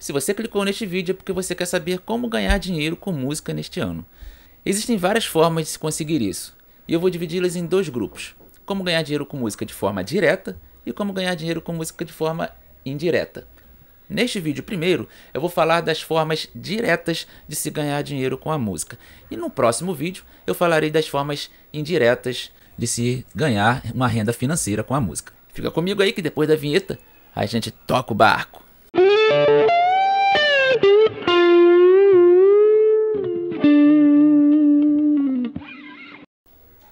Se você clicou neste vídeo é porque você quer saber como ganhar dinheiro com música neste ano. Existem várias formas de se conseguir isso, e eu vou dividi-las em dois grupos. Como ganhar dinheiro com música de forma direta e como ganhar dinheiro com música de forma indireta. Neste vídeo primeiro, eu vou falar das formas diretas de se ganhar dinheiro com a música. E no próximo vídeo, eu falarei das formas indiretas de se ganhar uma renda financeira com a música. Fica comigo aí que depois da vinheta, a gente toca o barco.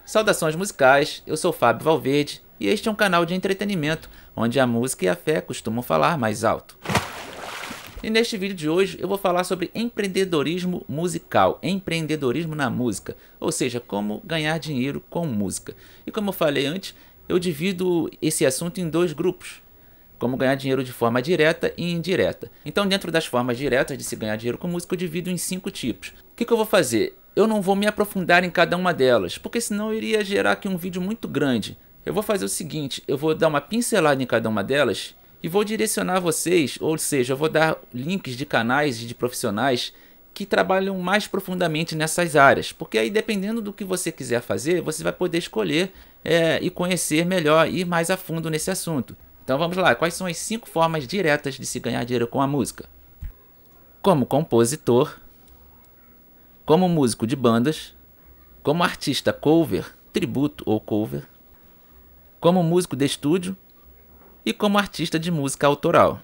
Saudações musicais, eu sou Fábio Valverde e este é um canal de entretenimento onde a música e a fé costumam falar mais alto. E neste vídeo de hoje eu vou falar sobre empreendedorismo musical, empreendedorismo na música, ou seja, como ganhar dinheiro com música. E como eu falei antes, eu divido esse assunto em dois grupos, como ganhar dinheiro de forma direta e indireta. Então, dentro das formas diretas de se ganhar dinheiro com música, eu divido em cinco tipos. O que, que eu vou fazer? Eu não vou me aprofundar em cada uma delas, porque senão iria gerar aqui um vídeo muito grande. Eu vou fazer o seguinte, eu vou dar uma pincelada em cada uma delas e vou direcionar vocês, ou seja, eu vou dar links de canais de profissionais que trabalham mais profundamente nessas áreas, porque aí dependendo do que você quiser fazer, você vai poder escolher é, e conhecer melhor e ir mais a fundo nesse assunto. Então vamos lá, quais são as cinco formas diretas de se ganhar dinheiro com a música? Como compositor, como músico de bandas, como artista cover, tributo ou cover, como músico de estúdio e como artista de música autoral.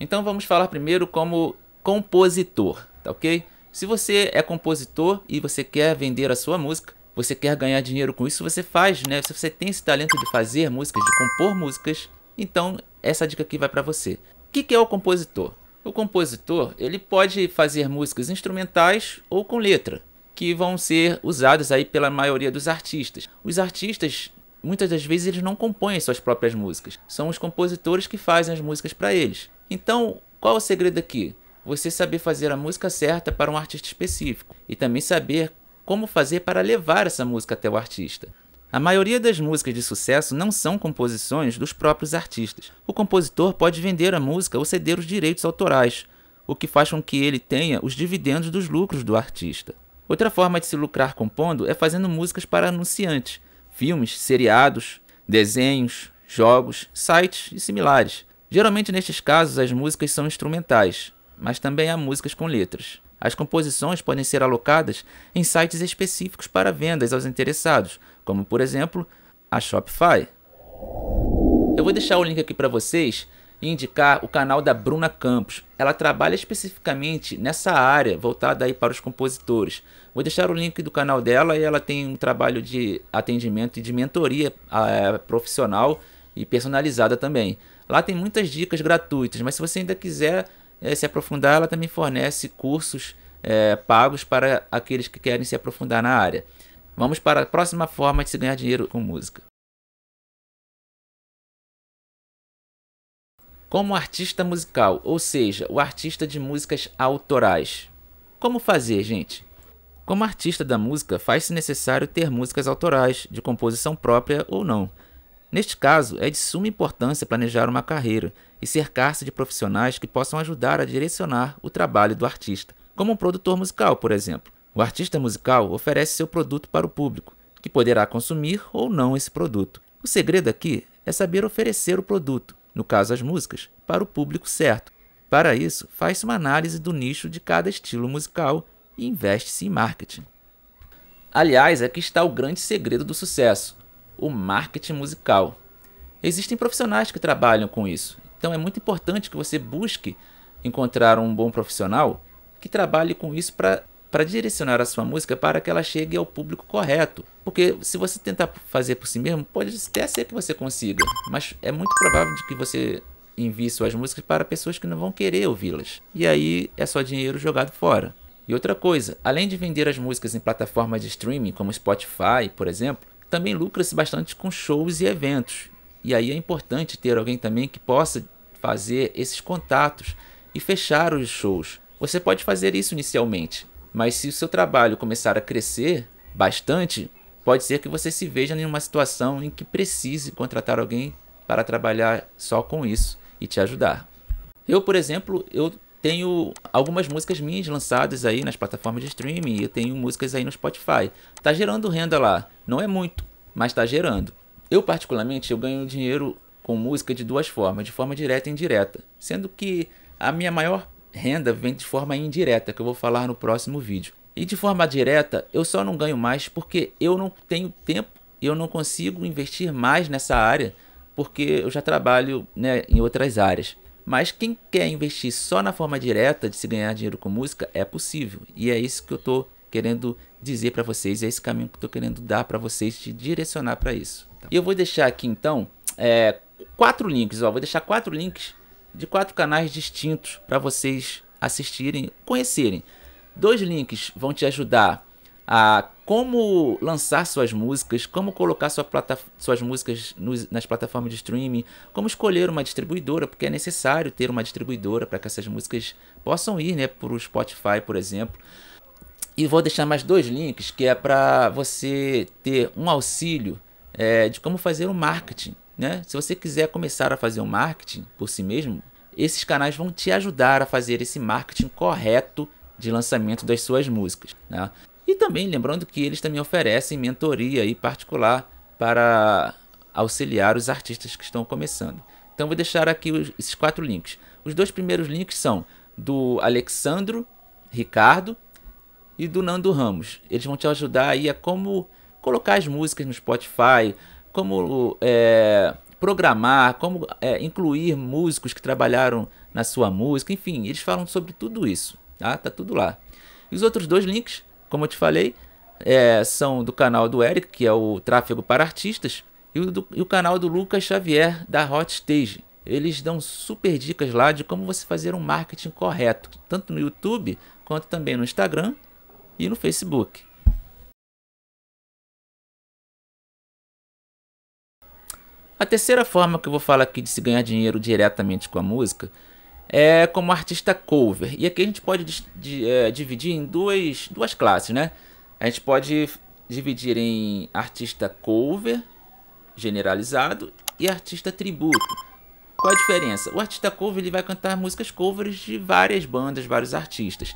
Então vamos falar primeiro como compositor, tá ok? Se você é compositor e você quer vender a sua música, você quer ganhar dinheiro com isso, você faz, né? Se você tem esse talento de fazer músicas, de compor músicas, então essa dica aqui vai para você. O que, que é o compositor? O compositor ele pode fazer músicas instrumentais ou com letra que vão ser usadas aí pela maioria dos artistas. Os artistas muitas das vezes eles não compõem suas próprias músicas, são os compositores que fazem as músicas para eles. Então, qual o segredo aqui? Você saber fazer a música certa para um artista específico e também saber como fazer para levar essa música até o artista. A maioria das músicas de sucesso não são composições dos próprios artistas. O compositor pode vender a música ou ceder os direitos autorais, o que faz com que ele tenha os dividendos dos lucros do artista. Outra forma de se lucrar compondo é fazendo músicas para anunciantes, filmes, seriados, desenhos, jogos, sites e similares. Geralmente nestes casos as músicas são instrumentais, mas também há músicas com letras. As composições podem ser alocadas em sites específicos para vendas aos interessados, como por exemplo a Shopify. Eu vou deixar o link aqui para vocês e indicar o canal da Bruna Campos. Ela trabalha especificamente nessa área, voltada aí para os compositores. Vou deixar o link do canal dela e ela tem um trabalho de atendimento e de mentoria é, profissional e personalizada também. Lá tem muitas dicas gratuitas, mas se você ainda quiser é, se aprofundar, ela também fornece cursos é, pagos para aqueles que querem se aprofundar na área. Vamos para a próxima forma de se ganhar dinheiro com música. como artista musical, ou seja, o artista de músicas autorais. Como fazer, gente? Como artista da música, faz-se necessário ter músicas autorais, de composição própria ou não. Neste caso, é de suma importância planejar uma carreira e cercar-se de profissionais que possam ajudar a direcionar o trabalho do artista, como um produtor musical, por exemplo. O artista musical oferece seu produto para o público, que poderá consumir ou não esse produto. O segredo aqui é saber oferecer o produto, no caso as músicas, para o público certo. Para isso, faz-se uma análise do nicho de cada estilo musical e investe-se em marketing. Aliás, aqui está o grande segredo do sucesso: o marketing musical. Existem profissionais que trabalham com isso, então é muito importante que você busque encontrar um bom profissional que trabalhe com isso para direcionar a sua música para que ela chegue ao público correto. Porque se você tentar fazer por si mesmo, pode até ser que você consiga, mas é muito provável de que você envie suas músicas para pessoas que não vão querer ouvi-las. E aí é só dinheiro jogado fora. E outra coisa, além de vender as músicas em plataformas de streaming como Spotify, por exemplo, também lucra-se bastante com shows e eventos. E aí é importante ter alguém também que possa fazer esses contatos e fechar os shows. Você pode fazer isso inicialmente, mas se o seu trabalho começar a crescer bastante, pode ser que você se veja em uma situação em que precise contratar alguém para trabalhar só com isso e te ajudar. Eu, por exemplo, eu tenho algumas músicas minhas lançadas aí nas plataformas de streaming, eu tenho músicas aí no Spotify. Tá gerando renda lá, não é muito, mas tá gerando. Eu particularmente eu ganho dinheiro com música de duas formas, de forma direta e indireta, sendo que a minha maior renda vem de forma indireta, que eu vou falar no próximo vídeo. E de forma direta, eu só não ganho mais porque eu não tenho tempo e eu não consigo investir mais nessa área porque eu já trabalho né, em outras áreas. Mas quem quer investir só na forma direta de se ganhar dinheiro com música é possível. E é isso que eu estou querendo dizer para vocês, é esse caminho que eu estou querendo dar para vocês, te direcionar para isso. E eu vou deixar aqui então é, quatro links, ó, vou deixar quatro links de quatro canais distintos para vocês assistirem, conhecerem. Dois links vão te ajudar a como lançar suas músicas, como colocar sua plata suas músicas nos, nas plataformas de streaming, como escolher uma distribuidora, porque é necessário ter uma distribuidora para que essas músicas possam ir né, para o Spotify, por exemplo. E vou deixar mais dois links que é para você ter um auxílio é, de como fazer o um marketing. Né? Se você quiser começar a fazer um marketing por si mesmo, esses canais vão te ajudar a fazer esse marketing correto de lançamento das suas músicas. Né? E também lembrando que eles também oferecem mentoria aí particular para auxiliar os artistas que estão começando. Então vou deixar aqui os, esses quatro links. Os dois primeiros links são do Alexandro Ricardo e do Nando Ramos. Eles vão te ajudar aí a como colocar as músicas no Spotify, como é, programar, como é, incluir músicos que trabalharam na sua música, enfim, eles falam sobre tudo isso, tá? Tá tudo lá. E os outros dois links como eu te falei, é, são do canal do Eric, que é o Tráfego para Artistas, e o, do, e o canal do Lucas Xavier, da Hot Stage. Eles dão super dicas lá de como você fazer um marketing correto, tanto no YouTube quanto também no Instagram e no Facebook. A terceira forma que eu vou falar aqui de se ganhar dinheiro diretamente com a música é como artista cover. E aqui a gente pode é, dividir em duas, duas classes, né? A gente pode dividir em artista cover, generalizado, e artista tributo. Qual a diferença? O artista cover ele vai cantar músicas covers de várias bandas, vários artistas.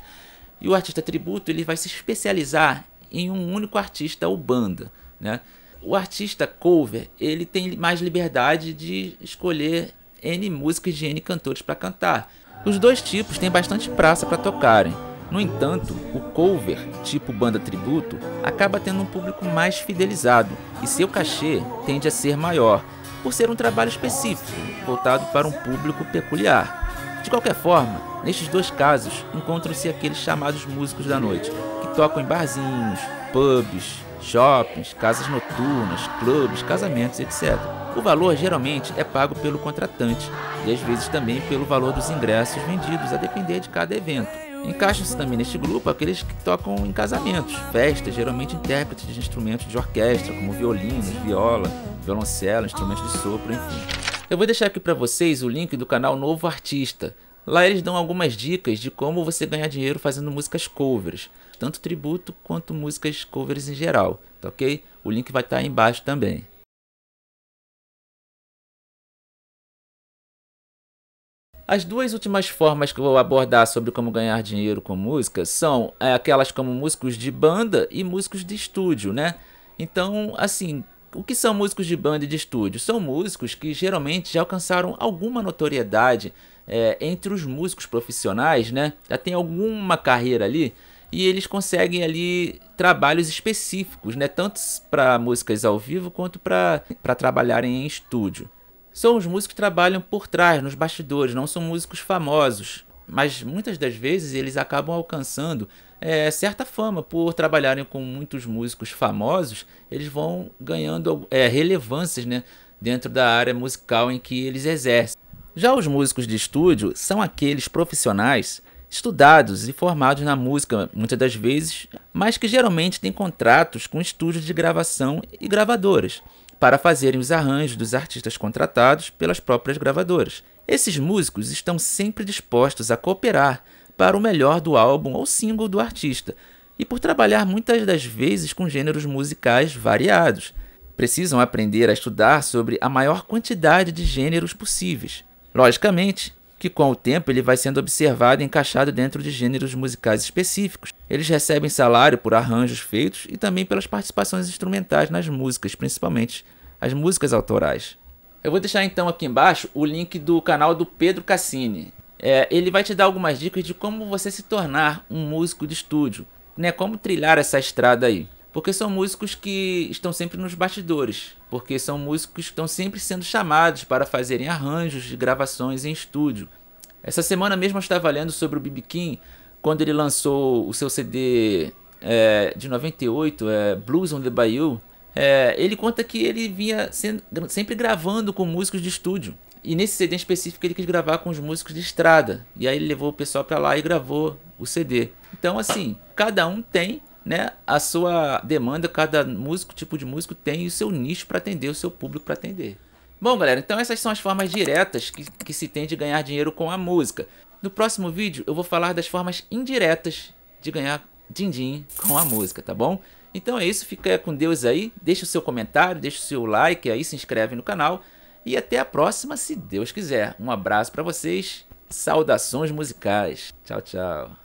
E o artista tributo ele vai se especializar em um único artista ou banda, né? O artista cover ele tem mais liberdade de escolher N músicas de N cantores para cantar. Os dois tipos têm bastante praça para tocarem. No entanto, o cover, tipo banda tributo, acaba tendo um público mais fidelizado e seu cachê tende a ser maior, por ser um trabalho específico, voltado para um público peculiar. De qualquer forma, nestes dois casos encontram-se aqueles chamados músicos da noite, que tocam em barzinhos, pubs, shoppings, casas noturnas, clubes, casamentos, etc. O valor geralmente é pago pelo contratante e às vezes também pelo valor dos ingressos vendidos, a depender de cada evento. Encaixam-se também neste grupo aqueles que tocam em casamentos, festas, geralmente intérpretes de instrumentos de orquestra, como violinos, viola, violoncelo, instrumentos de sopro, enfim. Eu vou deixar aqui para vocês o link do canal Novo Artista. Lá eles dão algumas dicas de como você ganhar dinheiro fazendo músicas covers, tanto tributo quanto músicas covers em geral, tá ok? O link vai estar tá aí embaixo também. As duas últimas formas que eu vou abordar sobre como ganhar dinheiro com música são é, aquelas como músicos de banda e músicos de estúdio, né? Então, assim, o que são músicos de banda e de estúdio? São músicos que geralmente já alcançaram alguma notoriedade é, entre os músicos profissionais, né? Já tem alguma carreira ali e eles conseguem ali trabalhos específicos, né? Tanto para músicas ao vivo quanto para trabalharem em estúdio. São os músicos que trabalham por trás, nos bastidores, não são músicos famosos, mas muitas das vezes eles acabam alcançando é, certa fama por trabalharem com muitos músicos famosos, eles vão ganhando é, relevâncias né, dentro da área musical em que eles exercem. Já os músicos de estúdio são aqueles profissionais estudados e formados na música, muitas das vezes, mas que geralmente têm contratos com estúdios de gravação e gravadoras para fazerem os arranjos dos artistas contratados pelas próprias gravadoras. Esses músicos estão sempre dispostos a cooperar para o melhor do álbum ou single do artista, e por trabalhar muitas das vezes com gêneros musicais variados, precisam aprender a estudar sobre a maior quantidade de gêneros possíveis. Logicamente, que com o tempo ele vai sendo observado e encaixado dentro de gêneros musicais específicos. Eles recebem salário por arranjos feitos e também pelas participações instrumentais nas músicas, principalmente as músicas autorais. Eu vou deixar então aqui embaixo o link do canal do Pedro Cassini. É, ele vai te dar algumas dicas de como você se tornar um músico de estúdio, né? Como trilhar essa estrada aí. Porque são músicos que estão sempre nos bastidores, porque são músicos que estão sempre sendo chamados para fazerem arranjos de gravações em estúdio. Essa semana mesmo eu estava lendo sobre o B.B. King, quando ele lançou o seu CD é, de 98, é, Blues on the Bayou. É, ele conta que ele vinha sempre gravando com músicos de estúdio. E nesse CD específico ele quis gravar com os músicos de estrada. E aí ele levou o pessoal para lá e gravou o CD. Então assim, cada um tem né, a sua demanda, cada músico, tipo de músico tem o seu nicho para atender, o seu público para atender. Bom, galera, então essas são as formas diretas que, que se tem de ganhar dinheiro com a música. No próximo vídeo eu vou falar das formas indiretas de ganhar din-din com a música, tá bom? Então é isso, fica com Deus aí, deixa o seu comentário, deixa o seu like aí, se inscreve no canal e até a próxima, se Deus quiser. Um abraço para vocês, saudações musicais. Tchau, tchau.